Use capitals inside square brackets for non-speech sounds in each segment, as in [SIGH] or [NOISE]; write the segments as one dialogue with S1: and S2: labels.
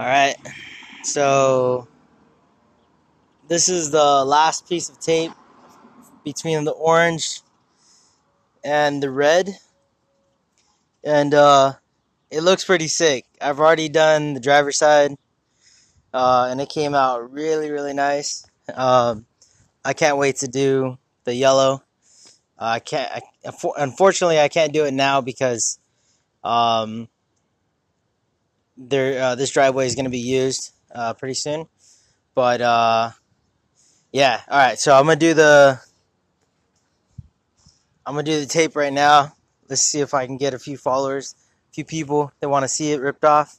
S1: All right. So this is the last piece of tape between the orange and the red. And uh, it looks pretty sick. I've already done the driver's side. Uh, and it came out really, really nice. Um, I can't wait to do the yellow. Uh, I can't. I, unfortunately, I can't do it now because um, there uh, this driveway is going to be used uh, pretty soon. But uh, yeah, all right. So I'm gonna do the I'm gonna do the tape right now. Let's see if I can get a few followers, a few people that want to see it ripped off.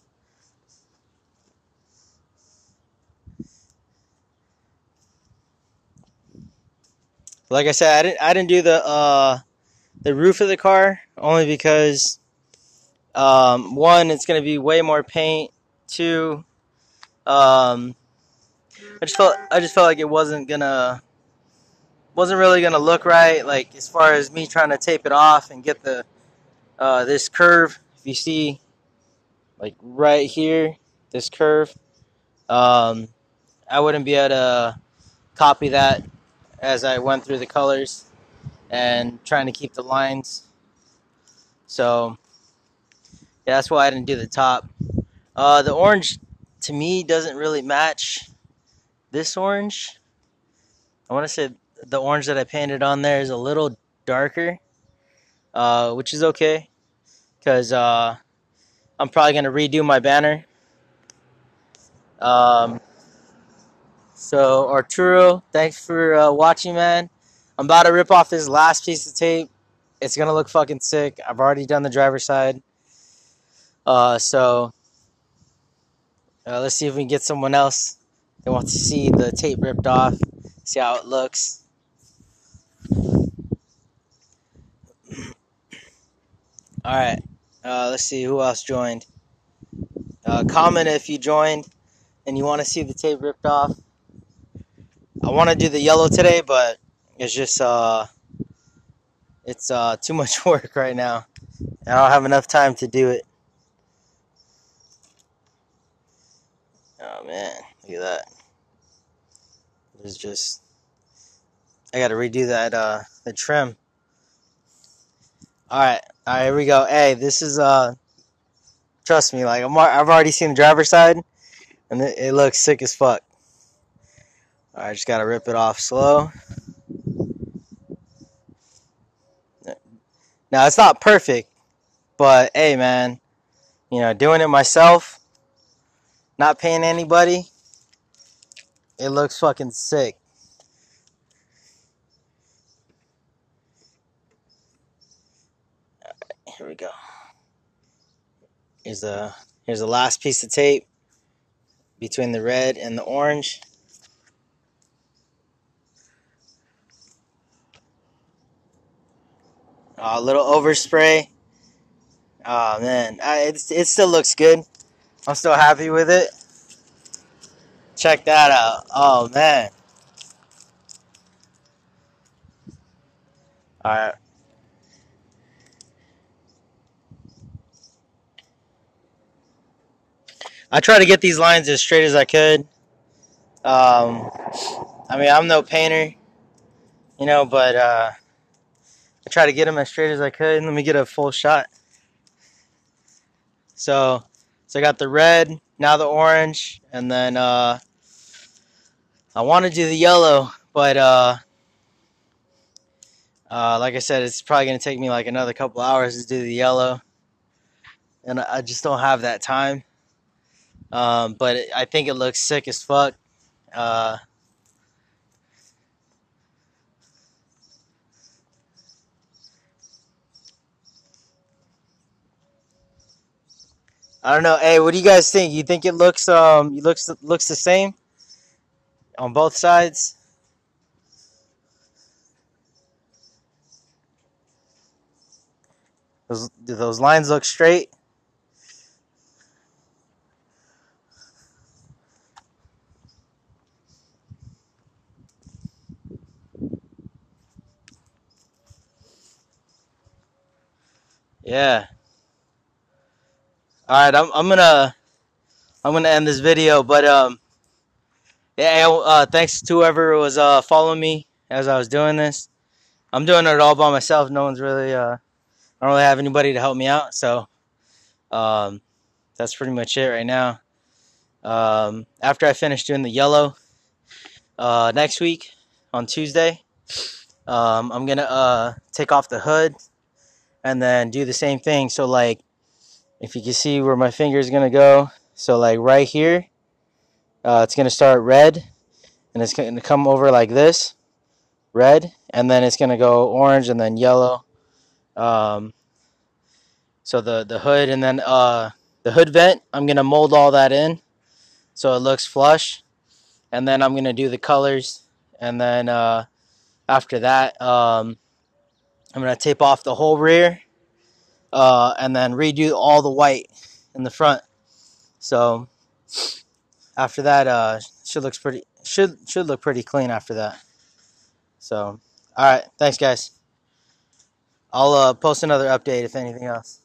S1: Like I said, I didn't I didn't do the uh, the roof of the car only because um, one, it's going to be way more paint. Two, um, I just felt I just felt like it wasn't gonna wasn't really gonna look right. Like as far as me trying to tape it off and get the uh, this curve. If you see, like right here, this curve, um, I wouldn't be able to copy that as I went through the colors and trying to keep the lines. So yeah, that's why I didn't do the top. Uh, the orange to me doesn't really match this orange. I want to say the orange that I painted on there is a little darker, uh, which is okay because uh, I'm probably going to redo my banner. Um, so, Arturo, thanks for uh, watching, man. I'm about to rip off this last piece of tape. It's going to look fucking sick. I've already done the driver's side. Uh, so uh, let's see if we can get someone else that wants to see the tape ripped off, see how it looks. [CLEARS THROAT] All right, uh, let's see who else joined. Uh, comment if you joined and you want to see the tape ripped off. I want to do the yellow today, but it's just uh, it's uh, too much [LAUGHS] work right now. I don't have enough time to do it. Oh man, look at that. There's just I gotta redo that uh the trim. Alright, alright, here we go. Hey, this is uh trust me, like I'm I've already seen the driver's side and it, it looks sick as fuck. Alright, just gotta rip it off slow. Now it's not perfect, but hey man, you know, doing it myself not paying anybody, it looks fucking sick. here we go. Here's the here's the last piece of tape between the red and the orange. Uh, a little overspray. Oh man, it, it still looks good. I'm still happy with it. Check that out. Oh man. Alright. I try to get these lines as straight as I could. Um, I mean, I'm no painter, you know, but uh, I try to get them as straight as I could. Let me get a full shot. So, so I got the red, now the orange, and then uh, I want to do the yellow, but uh, uh, like I said, it's probably going to take me like another couple hours to do the yellow. And I just don't have that time. Um, but I think it looks sick as fuck. Uh, I don't know. Hey, what do you guys think? You think it looks um looks looks the same on both sides? Those, do those lines look straight? Yeah. All right, I'm I'm gonna I'm gonna end this video. But um, yeah, uh, thanks to whoever was uh following me as I was doing this. I'm doing it all by myself. No one's really uh, I don't really have anybody to help me out. So um, that's pretty much it right now. Um, after I finish doing the yellow uh, next week on Tuesday, um, I'm gonna uh, take off the hood and then do the same thing. So like, if you can see where my finger is gonna go, so like right here, uh, it's gonna start red, and it's gonna come over like this, red, and then it's gonna go orange and then yellow. Um, so the the hood and then uh, the hood vent, I'm gonna mold all that in, so it looks flush, and then I'm gonna do the colors, and then uh, after that, um, I'm gonna tape off the whole rear, uh, and then redo all the white in the front. So after that, uh, should looks pretty should should look pretty clean after that. So, all right, thanks guys. I'll uh, post another update if anything else.